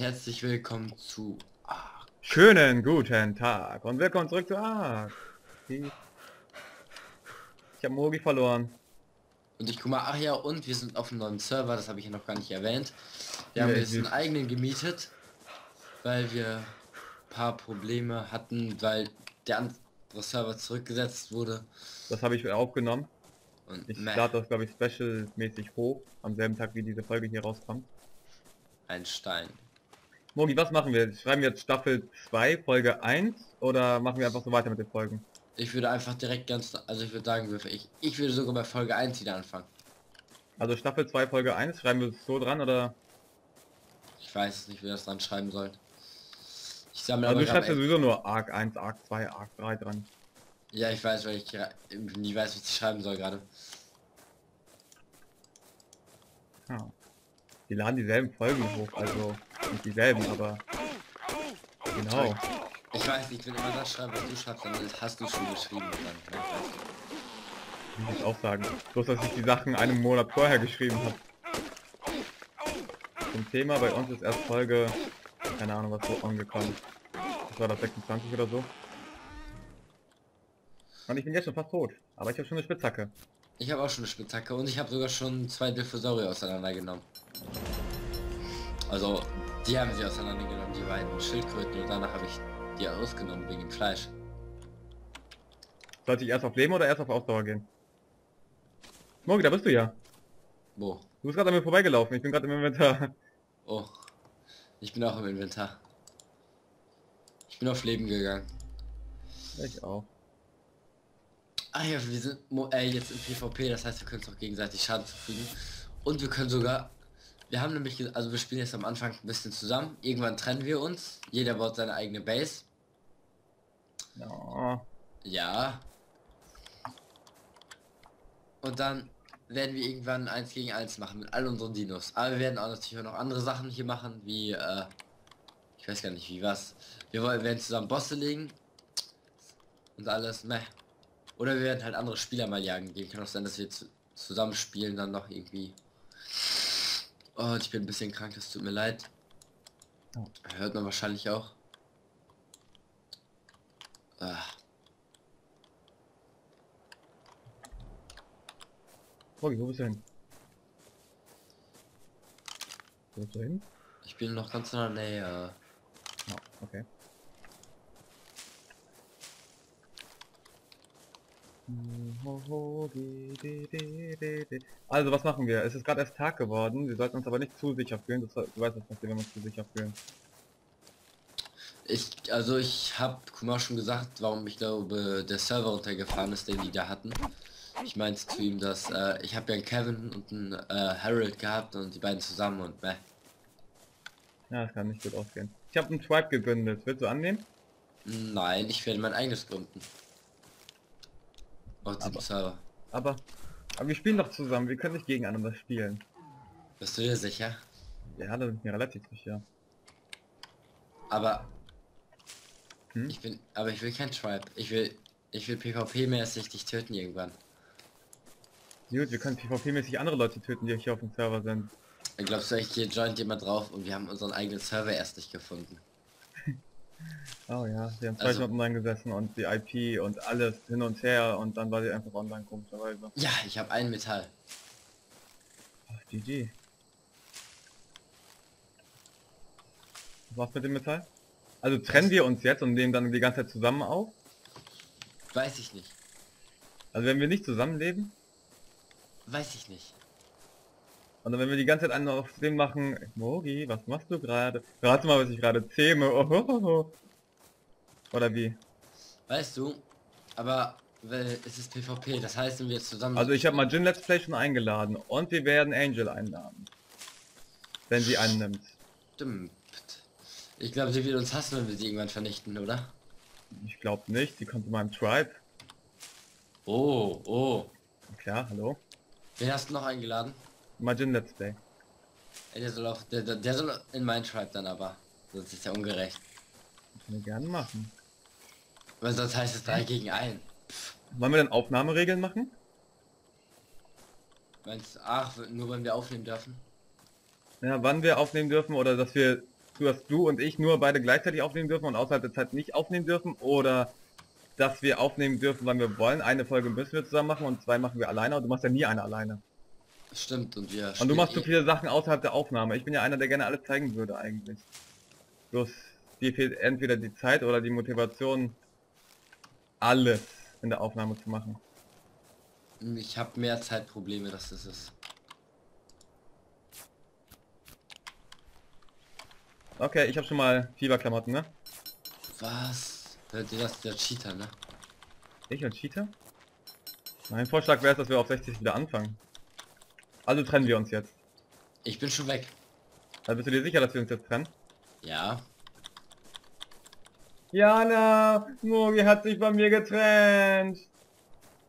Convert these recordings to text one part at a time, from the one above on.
Herzlich willkommen zu Schönen guten Tag und willkommen zurück zu Ark. Ich habe Mogi verloren. Und ich guck mal, ach ja, und wir sind auf einem neuen Server, das habe ich ja noch gar nicht erwähnt. Wir haben jetzt einen eigenen gemietet, weil wir ein paar Probleme hatten, weil der andere Server zurückgesetzt wurde. Das habe ich aufgenommen. Und Ich lade das glaube ich special-mäßig hoch, am selben Tag wie diese Folge hier rauskommt. ein Stein. Mogi, was machen wir? Schreiben wir jetzt Staffel 2, Folge 1 oder machen wir einfach so weiter mit den Folgen? Ich würde einfach direkt ganz, also ich würde sagen, ich, ich würde sogar bei Folge 1 wieder anfangen. Also Staffel 2, Folge 1, schreiben wir es so dran oder? Ich weiß nicht, wie das dran schreiben sollen. Ich sammle Also aber du schreibst ja sowieso nur Arc 1, Arc 2, Arc 3 dran. Ja, ich weiß, weil ich nie weiß, was ich schreiben soll gerade. Ja. Die laden dieselben Folgen hoch, also nicht dieselben, aber genau. Ich weiß nicht, wenn immer das schreiben, was du schreibst, dann hast du schon geschrieben. Dann, ja, ich. Muss auch sagen. Bloß, dass ich die Sachen einen Monat vorher geschrieben habe. Zum Thema, bei uns ist erst Folge, keine Ahnung, was so angekommen. Das war das 26 oder so. Und ich bin jetzt schon fast tot. Aber ich habe schon eine Spitzhacke. Ich habe auch schon eine Spitzhacke und ich habe sogar schon zwei Dilphosaurier auseinandergenommen. Also, die haben sie auseinandergenommen, die beiden Schildkröten und danach habe ich die ausgenommen wegen dem Fleisch. Sollte ich erst auf Leben oder erst auf Ausdauer gehen? Mogi, da bist du ja. Wo? Du bist gerade an mir vorbeigelaufen. Ich bin gerade im Inventar. Oh. Ich bin auch im Inventar. Ich bin auf Leben gegangen. Ich auch. Ah ja, wir sind äh, jetzt im PvP, das heißt, wir können uns auch gegenseitig Schaden zufügen. Und wir können sogar, wir haben nämlich, also wir spielen jetzt am Anfang ein bisschen zusammen. Irgendwann trennen wir uns. Jeder baut seine eigene Base. Ja. Ja. Und dann werden wir irgendwann eins gegen eins machen mit all unseren Dinos. Aber wir werden auch natürlich auch noch andere Sachen hier machen, wie, äh, ich weiß gar nicht wie was. Wir wollen, werden zusammen Bosse legen. Und alles, meh. Oder wir werden halt andere Spieler mal jagen gehen. Kann auch sein, dass wir zu, zusammen spielen dann noch irgendwie. Oh, ich bin ein bisschen krank, es tut mir leid. Oh. Hört man wahrscheinlich auch. Ah. Mogi, wo bist du hin? Wo bist du hin? Ich bin noch ganz in der Nähe. Ja, okay. Also was machen wir? Es ist gerade erst Tag geworden. Wir sollten uns aber nicht zu sicher fühlen. Das, du weißt, was passiert, wenn wir uns zu sicher fühlen. Ich, also ich habe Kumar schon gesagt, warum ich glaube, der Server runtergefahren ist, den die da hatten. Ich meinte zu ihm, dass äh, ich habe ja einen Kevin und einen äh, Harold gehabt und die beiden zusammen und meh. Ja, das kann nicht gut ausgehen. Ich habe einen Tribe gegründet. Willst du annehmen? Nein, ich werde mein eigenes gründen. Diesem Aber- Server. Aber, aber wir spielen doch zusammen. Wir können nicht gegeneinander spielen. Bist du dir sicher? Ja, da bin ich mir relativ sicher. Aber Hm? ich bin, aber ich will kein Tribe. Ich will, ich will PvP-mäßig dich töten irgendwann. Gut, wir können PvP-mäßig andere Leute töten, die hier auf dem Server sind. Glaubst du, echt, hier joint jemand drauf und wir haben unseren eigenen Server erst nicht gefunden? Oh ja, wir haben zwei Also- Stunden online gesessen und die IP und alles hin und her und dann war die einfach online komischerweise. Ja, ich habe ein Metall. Ach, GG. Was war's mit dem Metall? Also trennen wir uns jetzt und nehmen dann die ganze Zeit zusammen auf? Weiß ich nicht. Also wenn wir nicht zusammenleben? Weiß ich nicht. Oder wenn wir die ganze Zeit einen auf den machen, Mogi, was machst du gerade? Rate mal, was ich gerade zähme. Ohohoho. Oder wie? Weißt du, aber weil es ist PvP, das heißt, wenn wir jetzt zusammen... Also ich habe mal Jin Let's Play schon eingeladen und wir werden Angel einladen. Wenn sie annimmt. Stimmt. Ich glaube, sie wird uns hassen, wenn wir sie irgendwann vernichten, oder? Ich glaube nicht, sie kommt in meinem Tribe. Oh, oh. Klar, hallo. Wen hast du noch eingeladen? Jin Let's Play. Ey, der soll auch, der, der, soll in mein Tribe dann aber. Sonst ist ja ungerecht. Können wir gerne machen. Weil sonst heißt es 3 gegen 1. Wollen wir dann Aufnahmeregeln machen? Meinst du, ach, nur wenn wir aufnehmen dürfen? Ja, wann wir aufnehmen dürfen oder dass wir du, dass du und ich nur beide gleichzeitig aufnehmen dürfen und außerhalb der Zeit nicht aufnehmen dürfen? Oder dass wir aufnehmen dürfen, wann wir wollen? Eine Folge müssen wir zusammen machen und zwei machen wir alleine und du machst ja nie eine alleine. Stimmt, und wir Und du machst so spielen viele Sachen außerhalb der Aufnahme. Ich bin ja einer, der gerne alles zeigen würde eigentlich. Bloß dir fehlt entweder die Zeit oder die Motivation, alles in der Aufnahme zu machen. eh- Ich habe mehr Zeitprobleme, das ist es. Okay, ich habe schon mal Fieberklamotten, ne? Was? Das? Der Cheater, ne? Ich und Cheater? Mein Vorschlag wäre es, dass wir auf 60 wieder anfangen. Also trennen wir uns jetzt. Ich bin schon weg. Da bist du dir sicher, dass wir uns jetzt trennen? Ja. Jana, Mogi hat sich bei mir getrennt.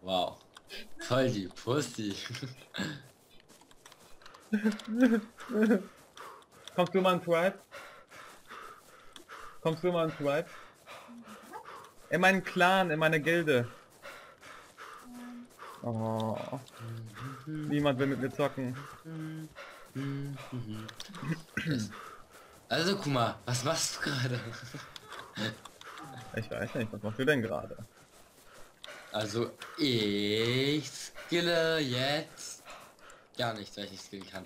Wow. Voll die Pussy. Kommst du mal ins Swipe? Kommst du mal ins Swipe? In meinen Clan, in meine Gilde. Oh. Niemand will mit mir zocken. Also guck mal, was machst du gerade? Ich weiß nicht, was machst du denn gerade? Also ich skille jetzt gar nichts, weil ich nicht skillen kann.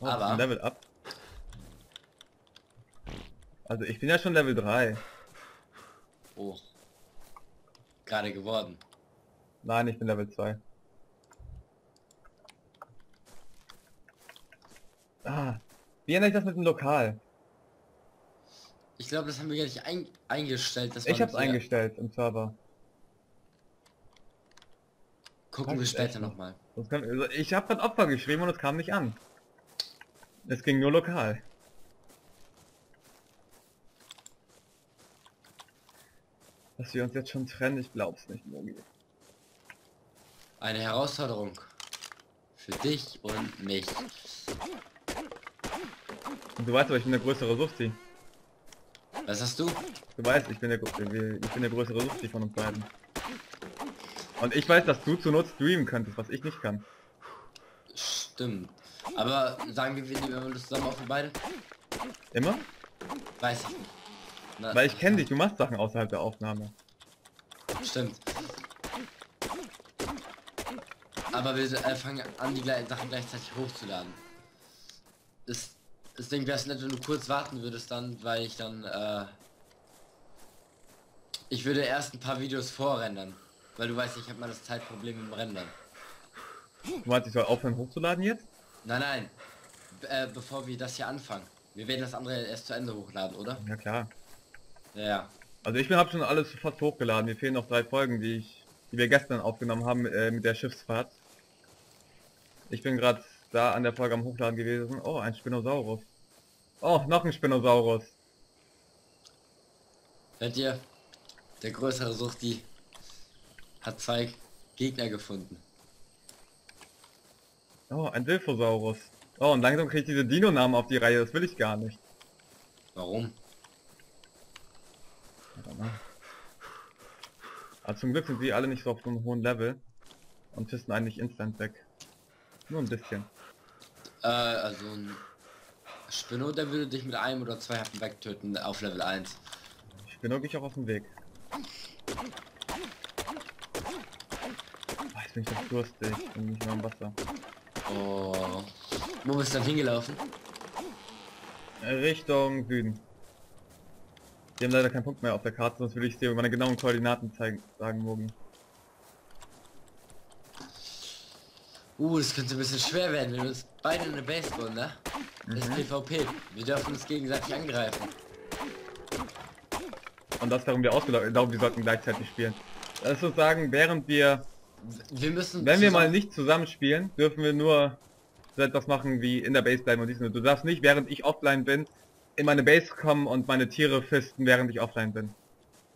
Oh, Aber Level up. Also ich bin ja schon Level 3. oh, gerade geworden. Nein, ich bin Level 2. Ah, wie ändere ich das mit dem Lokal? Ich glaube, das haben wir gar nicht ein eingestellt. Dass Ich hab's hier- eingestellt im Server. Gucken wir später nochmal. Also ich habe gerade Opfer geschrieben und es kam nicht an. Es ging nur lokal. Dass wir uns jetzt schon trennen, ich glaub's nicht, Mogi. Eine Herausforderung für dich und mich. Und du weißt aber, ich bin der größere Suchti. Was hast du? Du weißt, ich bin der, ich bin der größere Suchti von uns beiden. Und ich weiß, dass du zur Not streamen könntest, was ich nicht kann. Stimmt. Aber sagen wir, wir nehmen das zusammen auf wir beide? Immer? Weiß ich nicht. Na, Weil ich kenne dich, du machst Sachen außerhalb der Aufnahme. Stimmt. Aber wir äh, fangen an, die Sachen gleichzeitig hochzuladen. Das, deswegen wäre es nett, wenn du kurz warten würdest dann, weil ich dann, äh, ich würde erst ein paar Videos vorrendern. Weil du weißt, ich habe mal das Zeitproblem im Rendern. Du meinst, ich soll aufhören hochzuladen jetzt? Nein, nein. B äh, bevor wir das hier anfangen. Wir werden das andere erst zu Ende hochladen, oder? Ja klar. Ja, ja. Also ich bin hab schon alles fast hochgeladen. Mir fehlen noch drei Folgen, die ich, die wir gestern aufgenommen haben äh, mit der Schiffsfahrt. Ich bin gerade da an der Folge am Hochladen gewesen. Oh, ein Spinosaurus. Oh, noch ein Spinosaurus. Hört ihr? Der größere Suchti hat zwei Gegner gefunden. Oh, ein Dilphosaurus. Oh, und langsam kriege ich diese Dino-Namen auf die Reihe. Das will ich gar nicht. Warum? Aber zum Glück sind sie alle nicht so auf so einem hohen Level. Und pissen eigentlich instant weg. Nur ein bisschen. Äh, also ein Spinno, der würde dich mit einem oder zwei Happen wegtöten auf Level 1. Ich bin wirklich auch auf dem Weg. Jetzt bin ich doch durstig. Ich bin nicht mehr im Wasser. Oh. Wo bist du dann hingelaufen? Richtung Süden. Die haben leider keinen Punkt mehr auf der Karte, sonst würde ich dir meine genauen Koordinaten zeigen, sagen morgen. Uh, das könnte ein bisschen schwer werden, wenn wir uns beide in eine Base bauen, ne? Das ist PvP. Wir dürfen uns gegenseitig angreifen. Und das darum wir ausgelaufen. Ich glaube, wir sollten gleichzeitig spielen. Das ist sozusagen, während wir, Wir müssen wenn wir mal nicht zusammen spielen, dürfen wir nur so etwas machen wie in der Base bleiben und dies. Du darfst nicht, während ich offline bin, in meine Base kommen und meine Tiere fisten, während ich offline bin.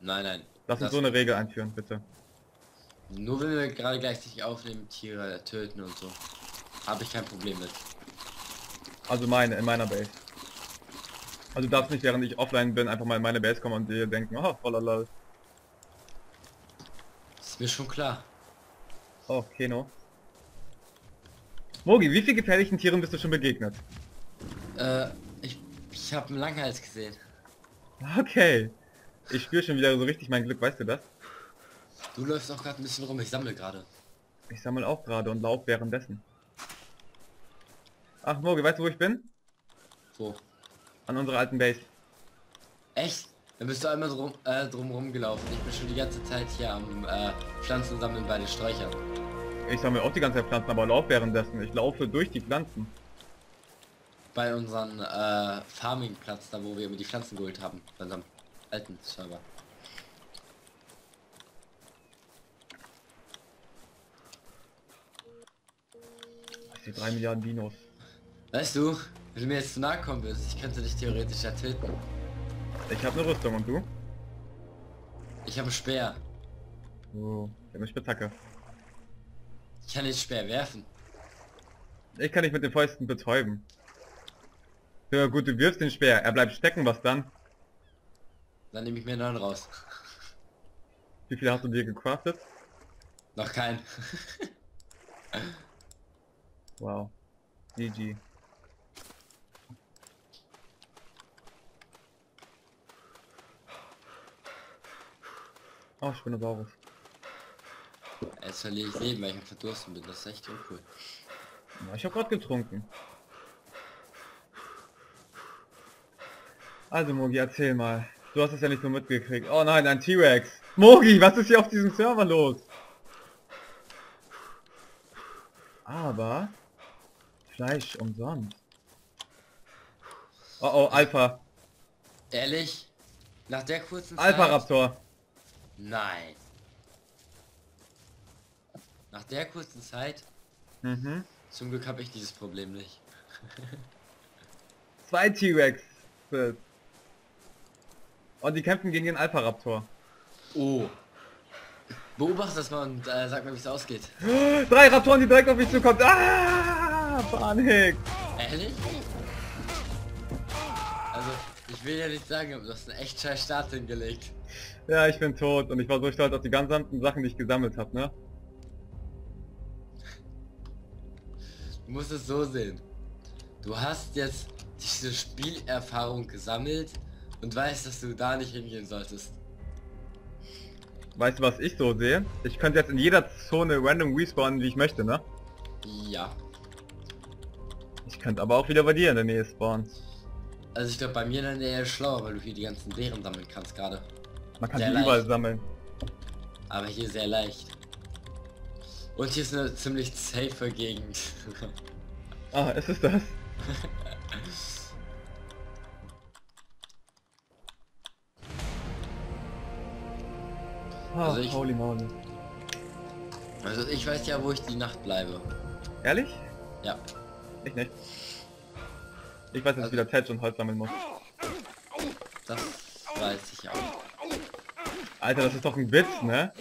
Nein, nein. Lass uns so eine Regel einführen, bitte. Nur wenn wir gerade gleichzeitig aufnehmen, Tiere töten und so. Habe ich kein Problem mit. Also meine, in meiner Base. Also du darfst nicht, während ich offline bin, einfach mal in meine Base kommen und dir denken, oh, voller lol. Ist mir schon klar. Oh, Keno. Mogi, wie viel gefährlichen Tieren bist du schon begegnet? Äh, ich, Ich habe einen Langhals gesehen. Okay. Ich spüre schon wieder so richtig mein Glück, weißt du das? Du läufst auch gerade ein bisschen rum, ich sammle gerade. Ich sammle auch gerade und lauf währenddessen. Ach, Mogi, weißt du, wo ich bin? Wo? An unserer alten Base. Echt? Dann bist du einmal drum, äh, drum rumgelaufen. Ich bin schon die ganze Zeit hier am äh, Pflanzen sammeln bei den Sträuchern. Ich sammle auch die ganze Zeit Pflanzen, aber lauf währenddessen. Ich laufe durch die Pflanzen. Bei unserem äh, Farmingplatz, da wo wir immer die Pflanzen geholt haben. Bei unserem alten Server. Sehe drei Milliarden Dinos. Weißt du, wenn du mir jetzt zu nahe kommen willst, ich könnte dich theoretisch ja töten. Ich habe eine Rüstung und du? Ich habe Speer. Oh, ich habe eine Spitzhacke. Ich kann den Speer werfen. Ich kann dich mit den Fäusten betäuben. Ja gut, du wirfst den Speer, er bleibt stecken, was dann? Dann nehme ich mir einen raus. Wie viel hast du dir gecraftet? Noch kein. Wow. GG. Oh, Spinosaurus. Jetzt verliere ich Leben, weil ich am Verdursten bin. Das ist echt uncool. Ja, ich habe gerade getrunken. Also Mogi, erzähl mal. Du hast es ja nicht so mitgekriegt. Oh nein, ein T-Rex. Mogi, was ist hier auf diesem Server los? Aber Fleisch umsonst. Oh oh, Alpha. Ehrlich? Nach der kurzen Alpha Zeit? Raptor. Nein. Nach der kurzen Zeit? Mhm. Zum Glück habe ich dieses Problem nicht. Zwei T-Rex. Und die kämpfen gegen den Alpha Raptor. Oh. Beobachte das mal und äh, sag mir, wie es ausgeht. Drei Raptoren, die direkt auf mich zukommen. Ah! Panik. Ehrlich? Also, ich will ja nicht sagen, aber du hast einen echt scheiß Start hingelegt. Ja, ich bin tot und ich war so stolz auf die gesamten Sachen, die ich gesammelt habe, ne? Du musst es so sehen. Du hast jetzt diese Spielerfahrung gesammelt und weißt, dass du da nicht hingehen solltest. Weißt du, was ich so sehe? Ich könnte jetzt in jeder Zone random respawnen, wie ich möchte, ne? Ja. Könnte aber auch wieder bei dir in der Nähe spawnen. Also ich glaube bei mir in der Nähe ist schlauer, weil du hier die ganzen Beeren sammeln kannst gerade. Man kann Sehr überall leicht. sammeln. Aber hier sehr leicht. Und hier ist eine ziemlich safe Gegend. Ah, ist es das? Ah, Also ich- holy moly. also ich weiß ja, wo ich die Nacht bleibe. Ehrlich? Ja. Ich nicht. Ich weiß, Also- ich wieder Tetsch und Holz sammeln muss. Das weiß ich auch. Alter, das ist doch ein Witz, ne?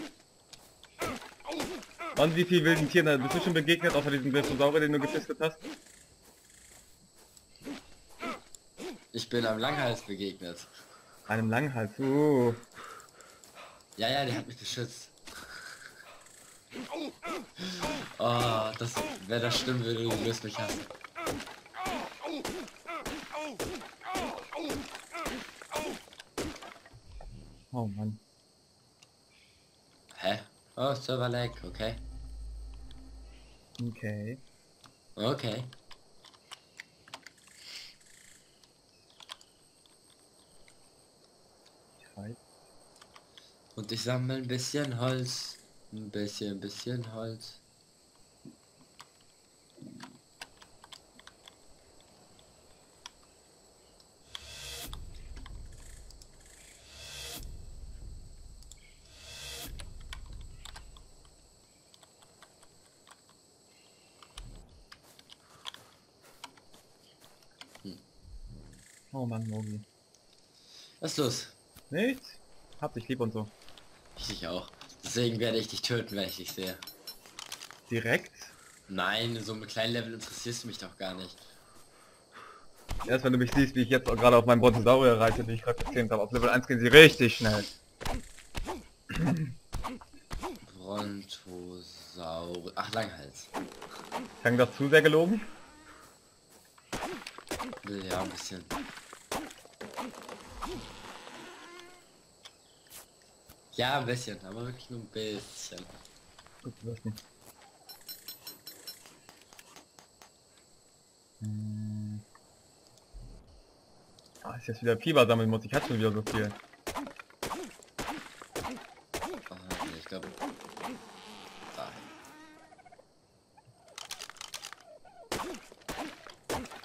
Und wie viel wilden Tieren bist du schon begegnet, außer diesem Dinosaurier, den du gefistet hast? Ich bin am Langhals begegnet. Einem Langhals. Uh. Ja, ja, der hat mich beschützt. Oh, das wäre das stimmen würde, du wirst mich hassen. Oh Mann. Hä? Oh, Server lag, okay. Okay. Okay. Und ich sammle ein bisschen Holz. Ein bisschen, ein bisschen Holz. Oh Mann, Mogi. Was ist los? Nichts? Hab dich lieb und so. Ich dich auch. Deswegen werde ich dich töten, wenn ich dich sehe. Direkt? Nein, so mit kleinen Level interessierst du mich doch gar nicht. Erst wenn du mich siehst, wie ich jetzt gerade auf meinem Brontosaurier reite, wie ich gerade gezähmt habe. Auf Level 1 gehen sie richtig schnell. Brontosaurus. Ach, Langhals. Klang das zu sehr gelogen? Ja, ein bisschen. Ja, ein bisschen, aber wirklich nur ein bisschen. Hm. Ah, ist jetzt wieder Fieber sammeln muss. Ich hatte schon wieder so viel. Nee, ich glaube. Dahin.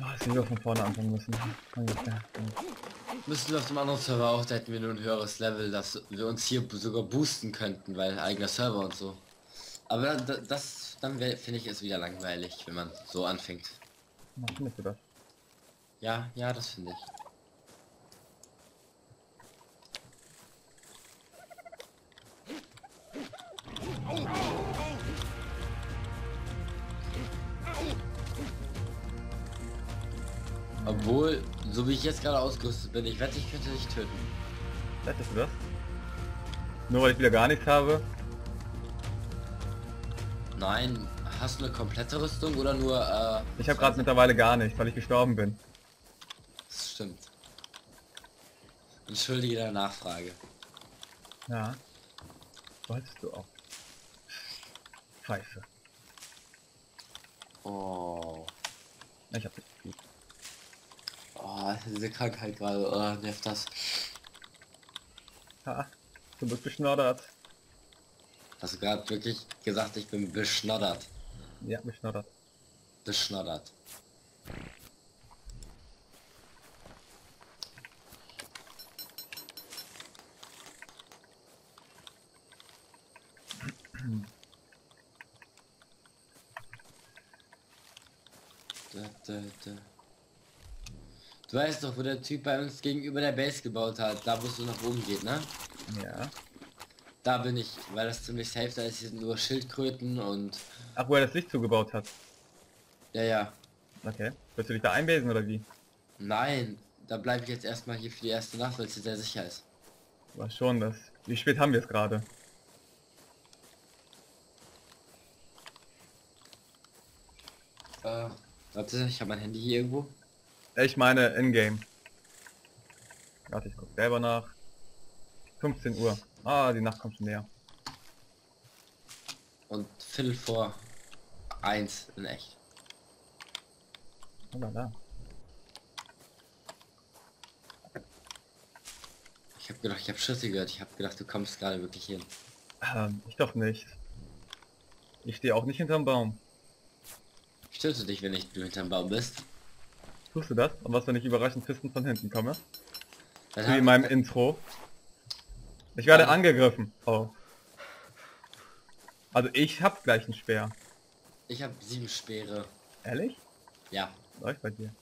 Ah, ist wieder von vorne anfangen müssen. Ungefähr. Müssen wir auf dem anderen Server auch, da hätten wir nur ein höheres Level, dass wir uns hier sogar boosten könnten, weil eigener Server und so. Aber da- das, dann finde ich es wieder langweilig, wenn man so anfängt. Na, findest du das? Ja, ja, das finde ich. Obwohl, so wie ich jetzt gerade ausgerüstet bin, ich wette, ich könnte dich töten. Hättest du das? Nur weil ich wieder gar nichts habe? Nein, hast du eine komplette Rüstung oder nur... Äh, Ich habe gerade mittlerweile gar nichts, weil ich gestorben bin. Das stimmt. Entschuldige deine Nachfrage. Ja. Wolltest du auch. Scheiße. Oh. Ich hab dich. Oh, diese Krankheit gerade, oh, nervt das. Ha, du bist beschnoddert. Hast du gerade wirklich gesagt, ich bin beschnoddert. Ja, beschnoddert. Beschnoddert. Da, da, da. Du weißt doch, wo der Typ bei uns gegenüber der Base gebaut hat, da wo es so nach oben geht, ne? Ja. Da bin ich, weil das ziemlich safe da ist, hier sind nur Schildkröten und Ach, wo er das Licht zugebaut hat. ja, ja. Okay. Willst du dich da einbesen oder wie? Nein, da bleibe ich jetzt erstmal hier für die erste Nacht, weil es hier sehr sicher ist. War schon das. Wie spät haben wir es gerade? Äh, warte, ich habe mein Handy hier irgendwo. Ich meine in-game. Warte, ich guck selber nach. 15 Uhr. Ah, die Nacht kommt schon näher. Und Viertel vor eins in echt. Oh, la, la. Ich habe gedacht, ich habe Schritte gehört. Ich habe gedacht, du kommst gerade wirklich hin. Ähm, ich doch nicht. Ich stehe auch nicht hinterm Baum. Störst du dich, wenn ich du hinterm Baum bist? Tust du das? Und was, wenn ich überraschend Pisten von hinten komme? Dann Wie in hab- meinem Intro. Ich werde Also- angegriffen. Oh. Also ich hab gleich ein Speer. ich habe sieben Speere. Ehrlich? Ja. Läuft bei dir.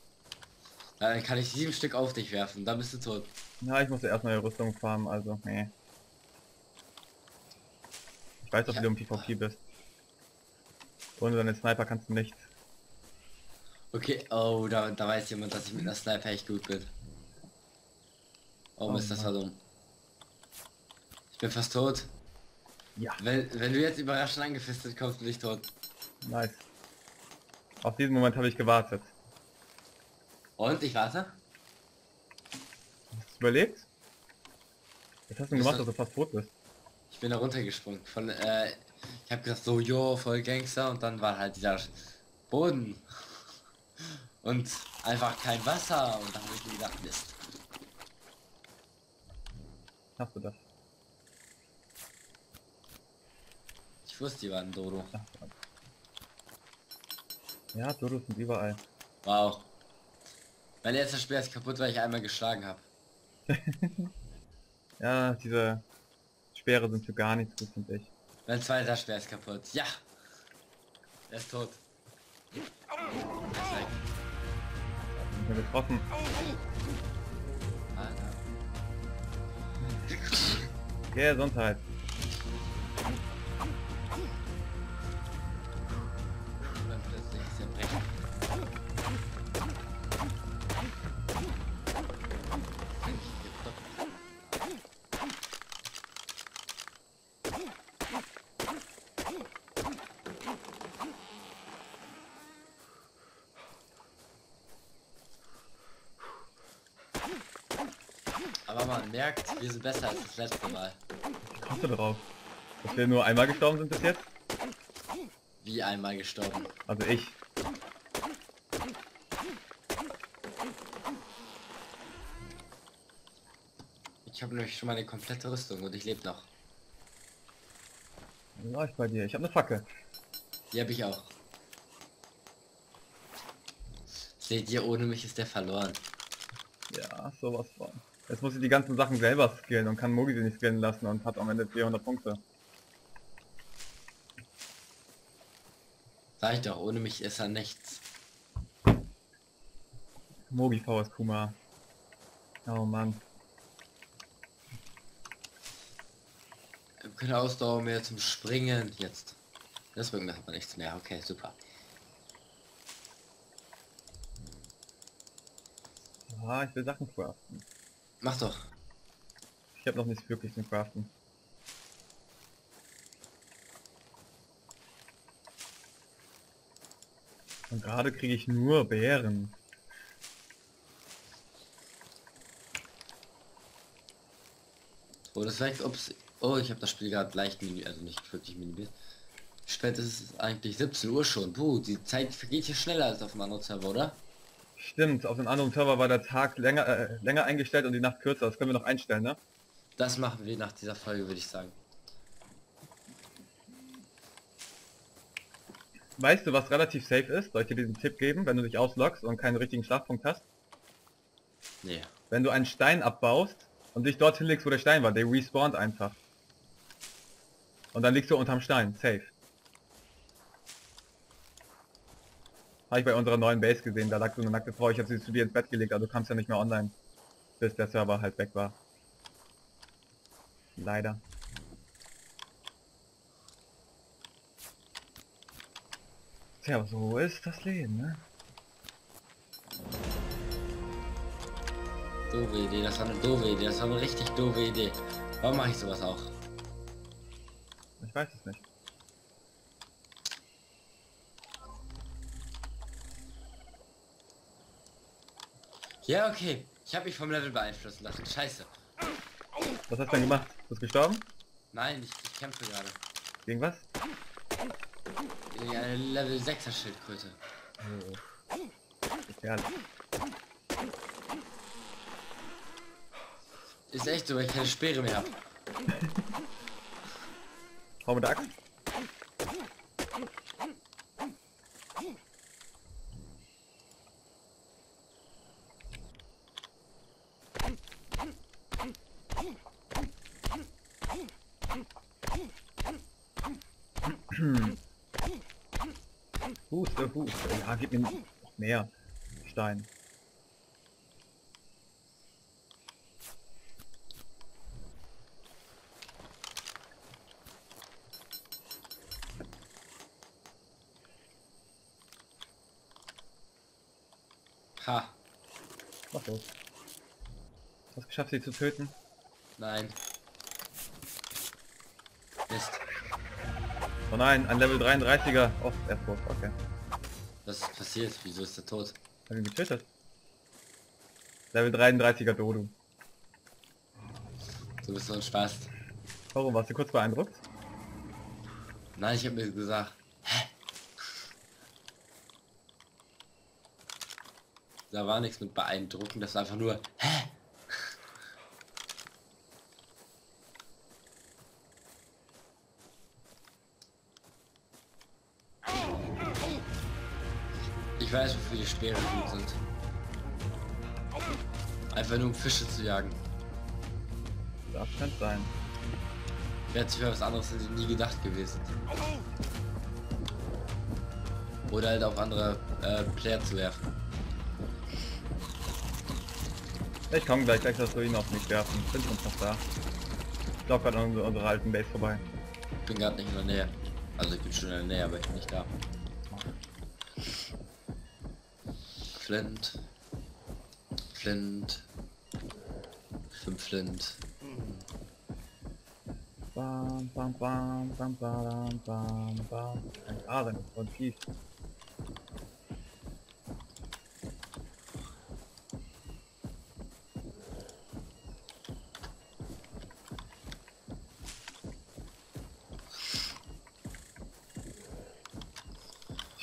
Dann kann ich sieben Stück auf dich werfen. Dann bist du tot. Ja, ich muss ja erst neue Rüstung farmen, also nee. Ich weiß doch, wie du im PvP bist. Ohne deine Sniper kannst du nichts. Okay, oh, da, da weiß jemand, dass ich mit einer Sniper echt gut bin. Oh, Oh Mist, das war dumm. Ich bin fast tot. Ja, Wenn, wenn du jetzt überraschend angefistet kommst, bin ich tot. nice. Auf diesen Moment habe ich gewartet. Und ich warte. Hast du überlebt? Was hast du denn gemacht, das- dass du fast tot bist? Ich bin da runtergesprungen. Von, äh, ich habe gedacht so, jo, voll Gangster und dann war halt dieser Boden. Und einfach kein Wasser und da habe ich mir gedacht, Mist. Hast du das? Ich wusste, die waren Dodo. Ja, Dodos sind überall. Wow. Mein letzter Speer ist kaputt, weil ich einmal geschlagen habe. Ja, diese Speere sind für gar nichts gut, finde ich. Mein zweiter Speer ist kaputt. Ja. Er ist tot. Nicht mehr getroffen. Alter. Gesundheit. Aber man merkt, wir sind besser als das letzte Mal. Ich komme drauf. Dass wir nur einmal gestorben sind bis jetzt? Wie einmal gestorben. Also ich. Ich habe nämlich schon mal eine komplette Rüstung und ich lebe noch. Läuft bei dir? Ich habe eine Fackel. Die habe ich auch. Seht ihr, ohne mich ist der verloren. Ja, sowas von. Jetzt muss ich die ganzen Sachen selber skillen und kann Mogi sie nicht skillen lassen und hat am Ende 400 Punkte. Sag ich doch, ohne mich ist er nichts. Mogi VS Kuma. Oh Mann. Keine Ausdauer mehr zum Springen jetzt. Deswegen hat man nichts mehr. Okay, super. Ah, ich will Sachen craften. Mach doch. Ich habe noch nicht wirklich zum Craften. Und gerade kriege ich nur Beeren. Oh, das weg, ups. Oh, ich habe das Spiel gerade leicht mini, also nicht wirklich minimiert. Spät ist es eigentlich 17 Uhr schon. Puh, die Zeit vergeht hier schneller als auf dem anderen Server, oder? Stimmt, auf dem anderen Server war der Tag länger, äh, länger eingestellt und die Nacht kürzer. Das können wir noch einstellen, ne? Das machen wir nach dieser Folge, würde ich sagen. Weißt du, was relativ safe ist? Soll ich dir diesen Tipp geben, wenn du dich ausloggst und keinen richtigen Schlafpunkt hast? Nee. Wenn du einen Stein abbaust und dich dorthin legst, wo der Stein war, der respawnt einfach. Und dann liegst du unterm Stein, safe. Habe ich bei unserer neuen Base gesehen, da lag so eine nackte Frau, ich habe sie zu dir ins Bett gelegt, aber du kamst ja nicht mehr online, bis der Server halt weg war. Leider. Tja, so ist das Leben, ne? Doofe Idee, das war eine doofe Idee, das war eine richtig doofe Idee. Warum mache ich sowas auch? Ich weiß es nicht. Ja, okay. Ich habe mich vom Level beeinflussen lassen. Scheiße. Was hast du denn gemacht? Bist du gestorben? Nein, ich, ich kämpfe gerade. Gegen was? Gegen eine Level 6er Schildkröte. Oh. Gefährlich. Ist echt so, weil ich keine Speere mehr habe. Hau mit der Axt. Ja, gib mir noch mehr Stein. Ha. Mach los. Hast du geschafft, sie zu töten? Nein. Mist. Oh nein, ein Level 33er. Oh, tot. Okay. Was ist passiert? Wieso ist er tot? Hab ihn getötet. Level 33er Dodo. Du bist so ein Spaß. Warum? Warst du kurz beeindruckt? Nein, ich habe mir gesagt. Hä? Da war nichts mit beeindrucken, das war einfach nur. Hä? Ich weiß, wofür die Speere gut sind. Einfach nur um Fische zu jagen. Das kann sein. Wäre sich für was anderes hätte ich nie gedacht gewesen. Oder halt auf andere äh, Player zu werfen. Ich komme gleich, gleich dass du ihn auf mich werfen. Bin schon fast da. Ich laufe gerade an unsere, unserer alten Base vorbei. Ich bin gerade nicht in der Nähe. Also ich bin schon in der Nähe, aber ich bin nicht da. Flint. Flint. Fünf Flint. Bam, bam, bam, bam, bam, bam, bam. Ein Adern ist von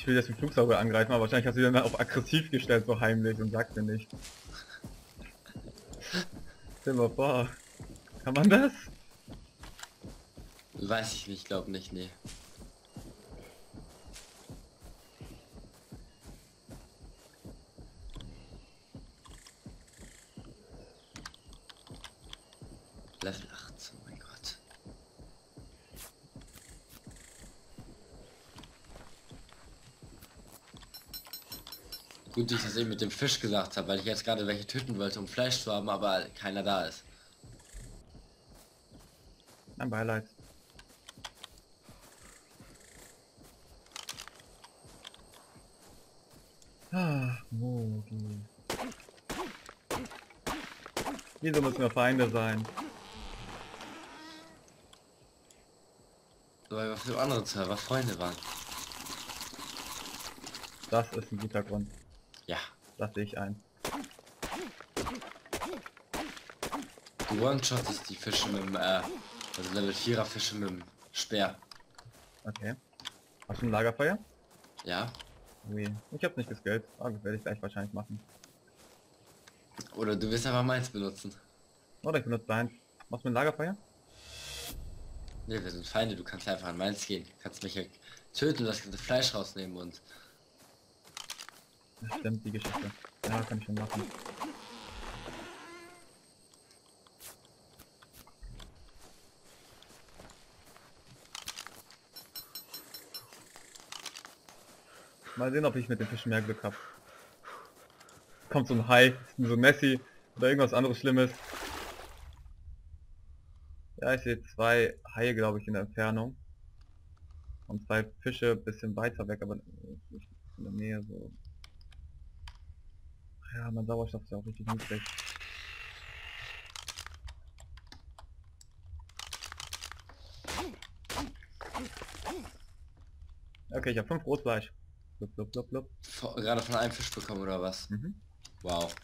Ich will jetzt den Flugsauger angreifen, aber wahrscheinlich hast du den dann auf aggressiv gestellt, so heimlich und sagst mir nicht. Stell mal vor. Kann man das? Weiß ich nicht, glaub nicht, nee. Level 18, mein Gott. Gut, dass ich das eben mit dem Fisch gesagt habe, weil ich jetzt gerade welche töten wollte, um Fleisch zu haben, aber keiner da ist. Mein Beileid. Ah, Mogi. Wieso müssen wir Feinde sein? Weil wir auf dem anderen Server Freunde waren. Das ist ein guter Grund. Sehe ich ein. Du one-shottest die Fische mit dem, äh, also Level 4er Fische mit dem Speer. Okay. Hast du ein Lagerfeuer? Ja. Ui. Ich hab's nicht geskillt. Ah, das werde ich gleich wahrscheinlich machen. Oder du willst einfach meins benutzen. Oder ich benutze deins. Machst du ein Lagerfeuer? Ne, wir sind Feinde, du kannst einfach an meins gehen. Kannst mich ja töten, das ganze Fleisch rausnehmen und stimmt, die Geschichte. Ja, kann ich schon machen. Mal sehen, ob ich mit den Fischen mehr Glück habe. Kommt so ein Hai, so ein Messi oder irgendwas anderes Schlimmes. Ja, ich sehe zwei Haie, glaube ich, in der Entfernung. Und zwei Fische bisschen weiter weg, aber in der Nähe so. Ja, mein Sauerstoff ist ja auch richtig niedrig. Okay, ich habe fünf Rotfleisch. Blub, blub, blub, blub. gerade von einem Fisch bekommen oder was? Mhm. Wow.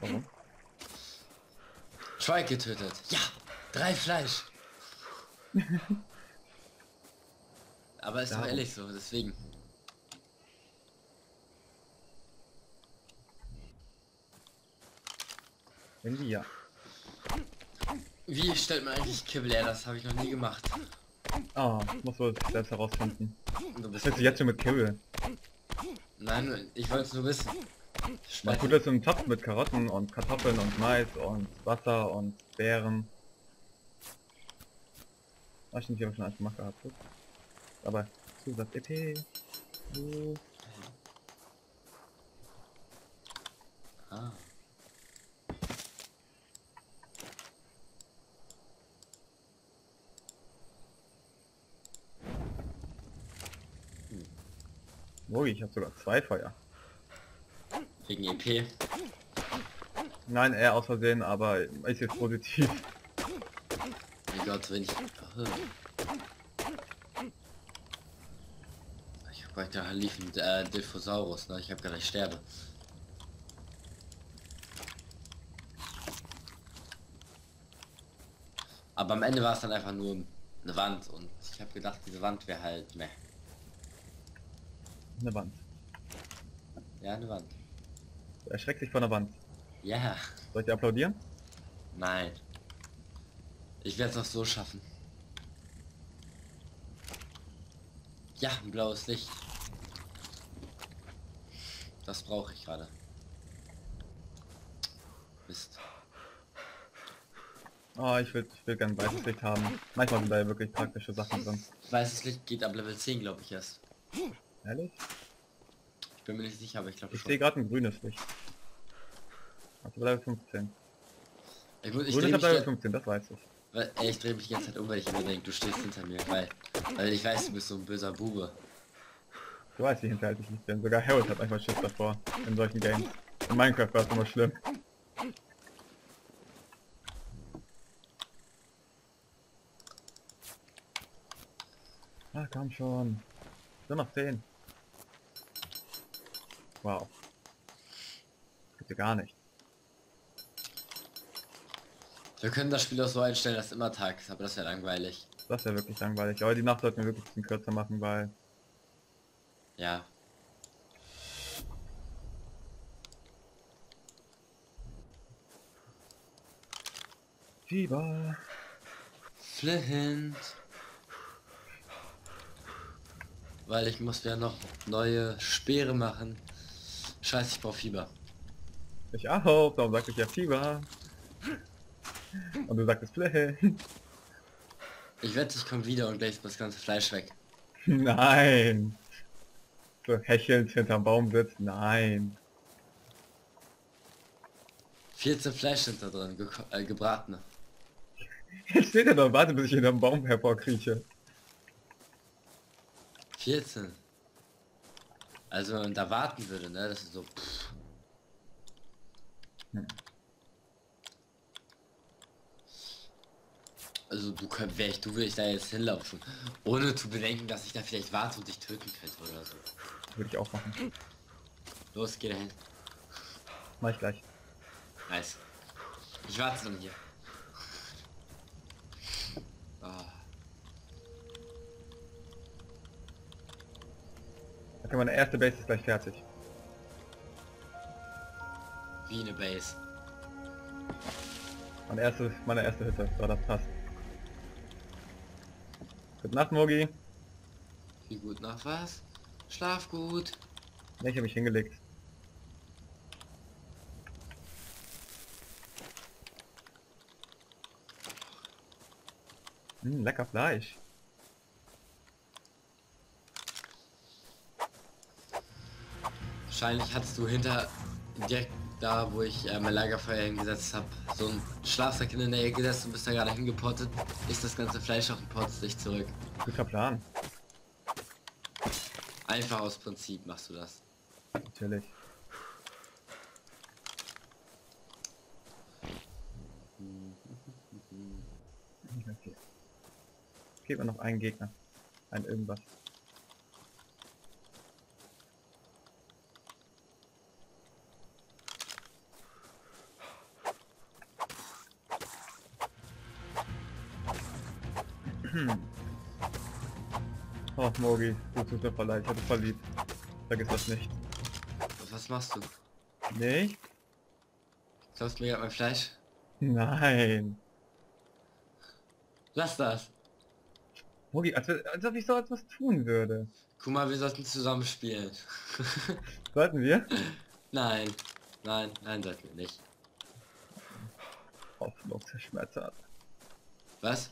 Warum? Trike getötet. Ja, drei Fleisch. Aber ist doch ehrlich so, deswegen. Irgendwie ja. Wie stellt man eigentlich Kibbel her? Das habe ich noch nie gemacht. Ah, muss wohl selbst herausfinden. Was bist willst du jetzt schon mit Kibbel? Nein, ich wollte es nur wissen. Man tut das im Topf mit Karotten und Kartoffeln und Mais und Wasser und Beeren. Stimmt, ich habe schon eins gemacht gehabt. Aber Zusatz EP. So. Ah. Ui, ich habe sogar zwei Feuer. Wegen EP. Nein, eher aus Versehen, aber ist jetzt positiv. Mein Gott, wenn ich... Ich hab gerade gerade lief ein äh, Dilphosaurus, ne? Ich hab gerade ich sterbe. Aber am Ende war es dann einfach nur eine Wand und ich habe gedacht, diese Wand wäre halt meh. Eine Wand. Ja, eine Wand. Du erschreckt dich von der Wand. Ja, Soll ich dir applaudieren? nein. Ich werde es auch so schaffen. Ja, ein blaues Licht. Das brauche ich gerade. Mist. Oh, ich will, ich will gern weißes Licht haben. Manchmal sind da ja wirklich praktische Sachen drin. Weißes Licht geht ab Level 10, glaube ich erst. Ehrlich? Ich bin mir nicht sicher, aber ich glaube Ich schon. sehe gerade ein grünes Licht. Also Level 15. Ich, muss- ich Grünes drehe hat mich, Level ge- 15, das weiß ich. weil, ey, ich dreh mich die ganze Zeit um, weil ich immer denke, du stehst hinter mir, weil, weil ich weiß, du bist so ein böser Bube. Du weißt, wie hinterhältig ich bin. Sogar Harold hat manchmal Schiss davor. In solchen Games. In Minecraft war es immer schlimm. Ah, komm schon. Nur noch 10. Wow. Bitte gar nicht. Wir können das Spiel auch so einstellen, dass es immer Tag ist, aber das wäre langweilig. Das wäre wirklich langweilig. Aber die Nacht sollten wir wirklich ein bisschen kürzer machen, weil... Ja. Fieber. Flint. Weil ich muss ja noch neue Speere machen. Scheiße, ich brauche Fieber. Ich auch, darum sagte ich ja Fieber. Und du sagtest Fläche. Ich wette, ich komme wieder und gleich das ganze Fleisch weg. Nein. So hechelnd hinterm Baum sitzt. Nein. 14 Fleisch sind da drin, ge äh, gebratene. Jetzt steht er doch, warte bis ich hinterm Baum hervorkrieche. 14. Also wenn man da warten würde, ne? Das ist so. Pff. Hm. Also du könnt, wär ich, du will ich da jetzt hinlaufen, ohne zu bedenken, dass ich da vielleicht warte und dich töten könnte oder so. Würde ich auch machen. Los, geh dahin. Mach ich gleich. Nice. Ich warte dann hier. Ah, Okay, meine erste Base ist gleich fertig. wie eine Base. Meine erste, meine erste Hütte. So, das passt. Gute Nacht, Mogi. Wie gut nach was? Schlaf gut. Ne, ich habe mich hingelegt. Hm, lecker Fleisch. Wahrscheinlich hattest du hinter direkt da, wo ich äh, mein Lagerfeuer hingesetzt habe, so ein Schlafsack in der Nähe gesetzt und bist da gerade hingepottet, ist das ganze Fleisch auf dem Pot dich zurück. Guter Plan. Einfach aus Prinzip machst du das. Natürlich. Okay. Gib mir noch einen Gegner. Ein irgendwas. Oh, Mogi, du tut mir voll leid, ich hatte voll lieb. Vergiss das nicht. Was machst du? Nicht? Klaust mir gerade mein Fleisch? Nein. Lass das. Mogi, als, als ob ich so etwas tun würde. Guck mal, wir sollten zusammen spielen. Sollten wir? nein. Nein, nein, sollten wir nicht. Hoffnung zerschmettert. Was?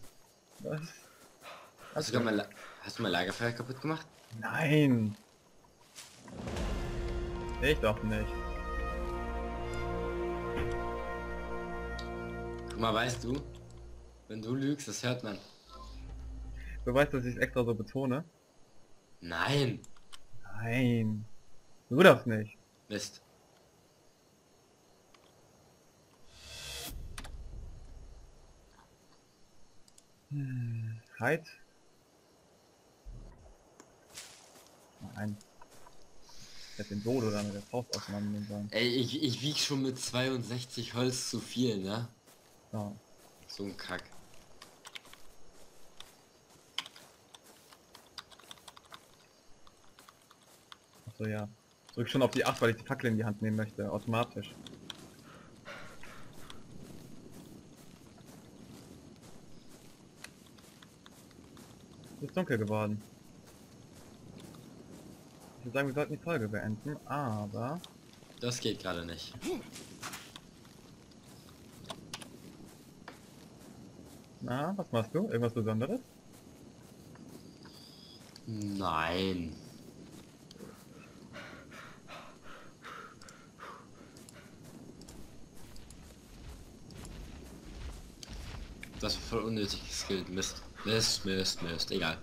Was? Hast du, La hast du mein Lagerfeuer kaputt gemacht? Nein. Ich doch nicht. Guck mal, weißt du, wenn du lügst, das hört man. Du weißt, dass ich es extra so betone? Nein. Nein. Du darfst nicht. Mist. Heid? Nein. Ich hätte den Dodo da mit der Faust auseinandernehmen sollen. Ey, ich, ich wieg schon mit 62 Holz zu viel, ne? Ja. So ein Kack. Achso, ja. Drück schon auf die 8, weil ich die Fackel in die Hand nehmen möchte. Automatisch. Ist dunkel geworden. Ich würde sagen, wir sollten die Folge beenden, aber... Das geht gerade nicht. Na, was machst du? Irgendwas Besonderes? Nein. Das war voll unnötig geskillt. Mist. Mist, Mist, Mist. Egal.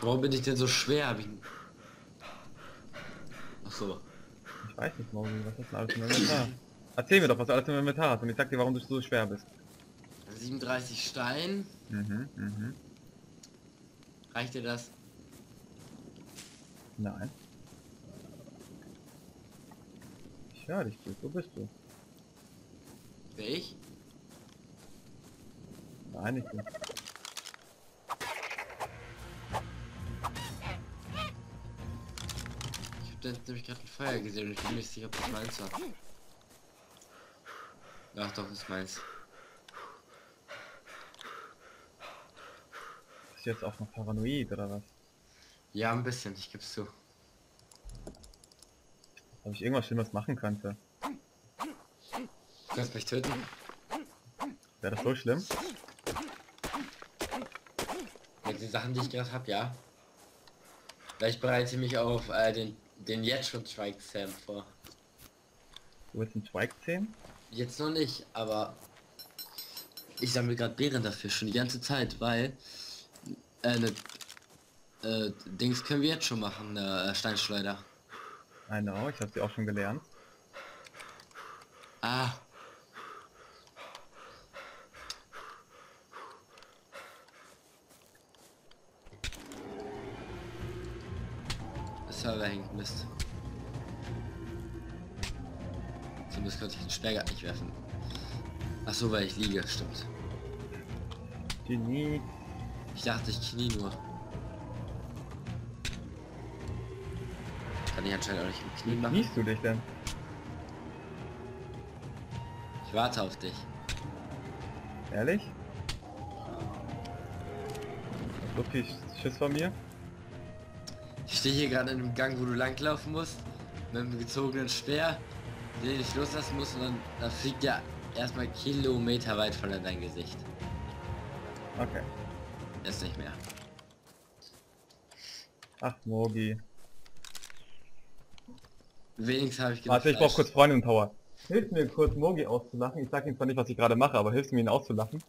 Warum bin ich denn so schwer? Ich... Ach so. Ich weiß nicht, Mauri, was hast du alles im Inventar? Erzähl mir doch, was du alles im Inventar hast und ich sag dir, warum du so schwer bist. 37 Stein. Mhm, mhm. Reicht dir das? Nein. Ich höre dich gut, wo bist du? Wer ich? Nein, nicht du. Hab da nämlich gerade ein Feuer gesehen und ich bin nicht sicher, ob das meins war. Ach doch, ist meins. Ist jetzt auch noch paranoid oder was? Ja, ein bisschen, ich geb's zu. Ob ich irgendwas Schlimmes machen könnte? Du kannst mich töten. Wäre das so schlimm? Mit den Sachen, die ich gerade hab, ja. Weil ich bereite mich auf äh, den, den jetzt schon Strike Sam vor. Du willst einen Zweig ziehen? Jetzt noch nicht, aber ich sammle gerade Beeren dafür schon die ganze Zeit, weil äh, ne, äh, Dings können wir jetzt schon machen, eine Steinschleuder. I know, ich habe sie auch schon gelernt. Ah. Server hängt Mist. Zumindest konnte ich den Sperrgard nicht werfen. Ach so, weil ich liege, stimmt. Genie. Ich dachte, ich knie nur. Kann ich anscheinend auch nicht im Knie machen. Kniest du dich denn? Ich warte auf dich. Ehrlich? So viel Schiss von mir? Ich stehe hier gerade in einem Gang, wo du langlaufen musst, mit einem gezogenen Speer, den ich loslassen muss und dann, dann fliegt der erstmal Kilometer weit von in dein Gesicht. Okay. Jetzt nicht mehr. Ach, Mogi. Wenigstens habe ich genug Warte, ich brauche kurz Freundin Tower. Hilf mir kurz Mogi auszulachen. Ich sag ihm zwar nicht, was ich gerade mache, aber hilfst du mir ihn auszulachen?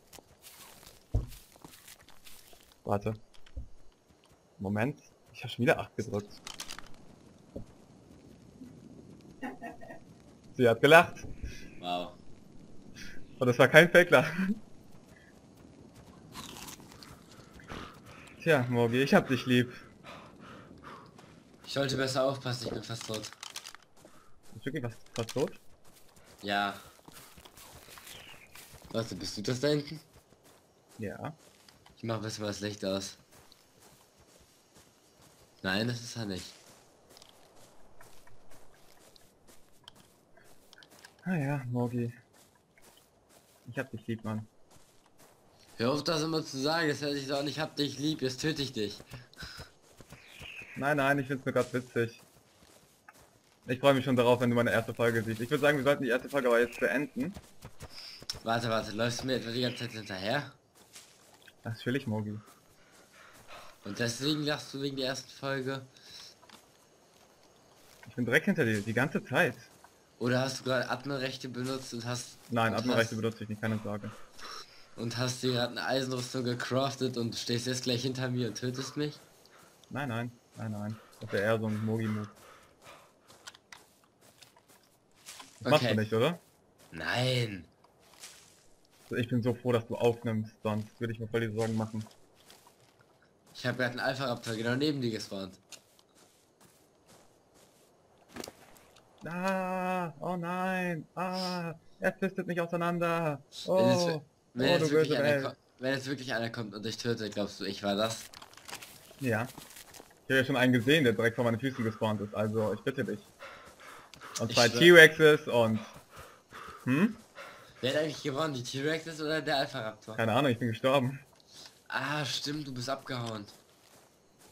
Warte. Moment. Ich habe schon wieder 8 gedrückt. Sie hat gelacht. Wow. Und das war kein Fake-Lachen. Tja, Mogi, ich hab dich lieb. Ich sollte besser aufpassen, ich bin fast tot. Ist wirklich was fast tot? Ja. Warte, bist du das da hinten? Ja. Ich mach bisschen was Licht aus. Nein, das ist er nicht. Ah ja, Mogi. Ich hab dich lieb, Mann. Hör auf das immer zu sagen, das hört sich so an, ich hab dich lieb, jetzt töte ich dich. Nein, nein, ich find's nur gerade witzig. Ich freue mich schon darauf, wenn du meine erste Folge siehst. Ich würde sagen, wir sollten die erste Folge aber jetzt beenden. Warte, warte, läufst du mir etwa die ganze Zeit hinterher? Natürlich, Mogi. Und deswegen lachst du wegen der ersten Folge? Ich bin direkt hinter dir, die ganze Zeit. Oder hast du gerade Adminrechte benutzt und hast... Nein, hast- benutze ich nicht, keine Sorge. Und hast dir gerade eine Eisenrüstung gecraftet und stehst jetzt gleich hinter mir und tötest mich? Nein, nein, nein, nein. Das wäre eher so ein Mogi-Move. Das machst Okay. du nicht, oder? Nein. Ich bin so froh, dass du aufnimmst, sonst würde ich mir voll die Sorgen machen. Ich habe gerade einen Alpha-Raptor genau neben dir gespawnt. Ah, oh nein, ah, er fistet mich auseinander. Wenn jetzt, Oh, wenn, oh jetzt wirklich einer wenn jetzt wirklich einer kommt und dich tötet, glaubst du, ich war das? Ja. Ich habe ja schon einen gesehen, der direkt vor meinen Füßen gespawnt ist, also ich bitte dich. Und zwei T-Rexes und... Hm? Wer hat eigentlich gewonnen, die T-Rexes oder der Alpha-Raptor? Keine Ahnung, ich bin gestorben. Ah, stimmt, du bist abgehauen.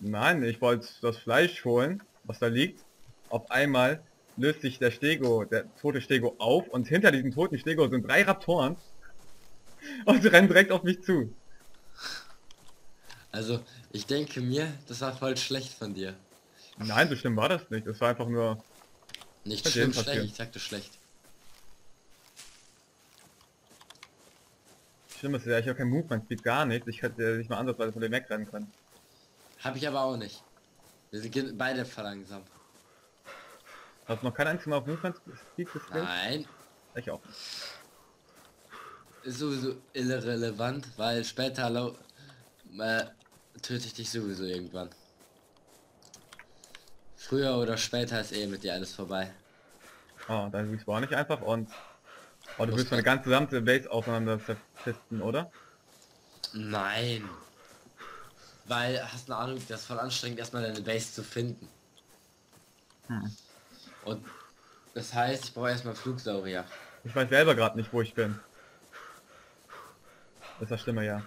Nein, ich wollte das Fleisch holen, was da liegt. Auf einmal löst sich der Stego, der tote Stego auf und hinter diesem toten Stego sind drei Raptoren und rennen direkt auf mich zu. Also, ich denke mir, das war voll schlecht von dir. Nein, so schlimm war das nicht. Es war einfach nur... Nicht schlimm, schlecht, ich sagte schlecht. Schlimm ist ja, ich habe kein Movement Speed, gar nichts. Ich hätte nicht mal ansatzweise von dem wegrennen können. Hab ich aber auch nicht. Wir sind beide verlangsamt. Hast du noch kein einziges Mal auf Movement Speed geskillt? Nein, Ich auch. nicht. ist sowieso irrelevant, weil später lau äh, töte ich dich sowieso irgendwann. Früher oder später ist eh mit dir alles vorbei. Oh, dann respawn ich einfach und... Oh, du willst meine ganze gesamte Base auseinander zerfisten, oder? Nein. Weil, hast eine Ahnung, das ist voll anstrengend, erstmal deine Base zu finden. Hm. Und das heißt, ich brauche erstmal Flugsaurier. Ich weiß selber gerade nicht, wo ich bin. Das ist das Schlimme, ja.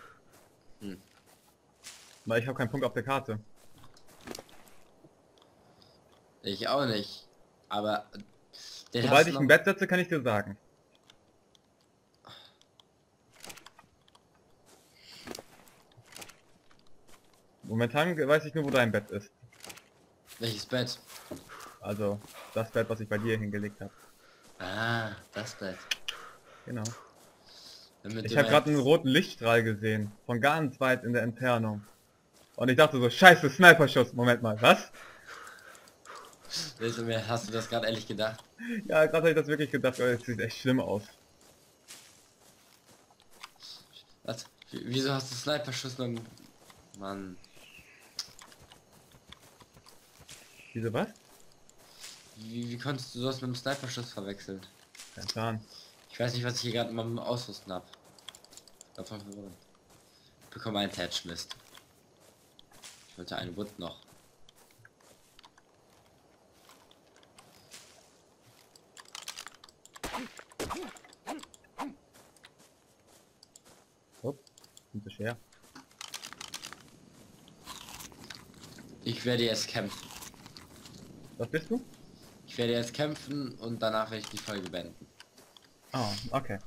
Hm. Weil ich habe keinen Punkt auf der Karte. Ich auch nicht. Aber den Sobald ich ein Bett setze, kann ich dir sagen. Momentan weiß ich nur, wo dein Bett ist. Welches Bett? Also das Bett, was ich bei dir hingelegt habe. Ah, das Bett. Genau. Damit Ich habe gerade einen roten Lichtstrahl gesehen. Von ganz weit in der Entfernung. Und ich dachte so, scheiße, Sniperschuss. Moment mal, was? Willst mir, hast du das gerade ehrlich gedacht? Ja, gerade habe ich das wirklich gedacht, aber es sieht echt schlimm aus. Was? Wieso hast du Sniper-Schuss beim... Mann. Wieso was? Wie, wie konntest du sowas mit einem Sniper-Schuss verwechseln? Kein Plan. Ich weiß nicht, was ich hier gerade mal mit dem Ausrüsten hab. Davon verloren. Ich bekomme einen Thatch Mist. Ich wollte einen Wood noch. Ich werde jetzt kämpfen. Was bist du? Ich werde jetzt kämpfen und danach werde ich die Folge beenden. Ah, okay.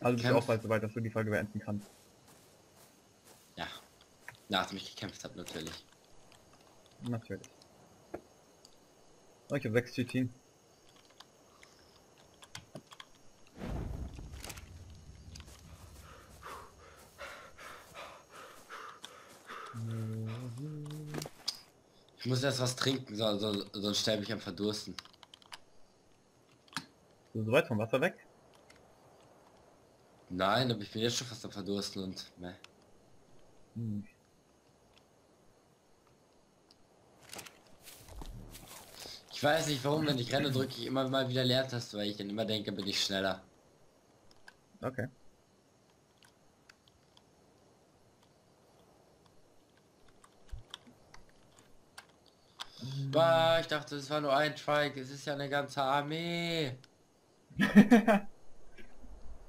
Also bist du auch bald so weit, dass du die Folge beenden kannst. Ja. Nachdem ich gekämpft habe natürlich. Natürlich. Oh, ich habe 6 GT. Muss erst was trinken, so, so, sonst sterbe ich am Verdursten. Du so weit vom Wasser weg? Nein, aber ich bin jetzt schon fast am Verdursten und... Meh. Hm. Ich weiß nicht warum, wenn ich renne, drücke ich immer mal wieder Leertaste, weil ich dann immer denke, bin ich schneller. Okay. Bah, ich dachte, es war nur ein Trike, es ist ja eine ganze Armee.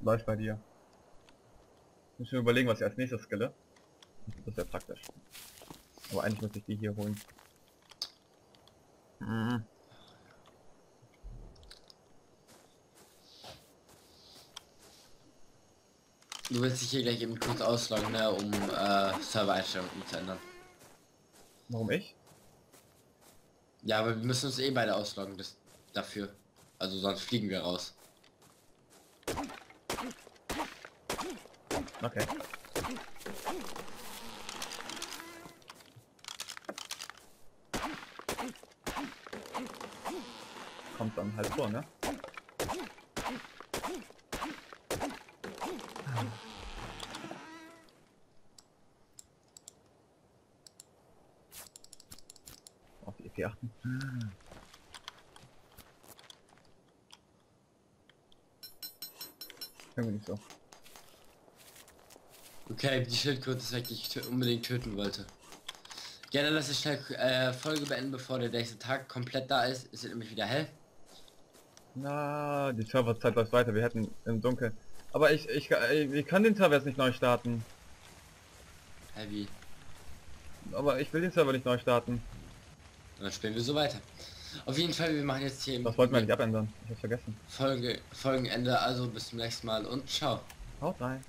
Läuft bei dir. Ich muss mir überlegen, was ich als nächstes skille. Das wäre praktisch. Aber eigentlich muss ich die hier holen. Mhm. Du willst dich hier gleich eben kurz ausloggen, ne, um äh, Server-Einstellungen zu ändern. Warum ich? Ja, aber wir müssen uns eh beide ausloggen, das, dafür. Also sonst fliegen wir raus. Okay. Kommt dann halt vor, ne? Auf die EP achten. Können wir nicht so. Okay, die Schildkröte ist weg, die ich unbedingt töten wollte. Gerne lass ich schnell äh, Folge beenden, bevor der nächste Tag komplett da ist. Ist nämlich wieder hell. Na, die Serverzeit läuft weiter, wir hätten im Dunkeln. Aber ich, ich, ich, ich kann den Server jetzt nicht neu starten. Heavy. Aber ich will den Server nicht neu starten. Dann spielen wir so weiter. Auf jeden Fall, wir machen jetzt hier Das wollten wir nicht abändern. Ich hab's vergessen. Folge, Folgenende. Also bis zum nächsten Mal und ciao. Haut rein.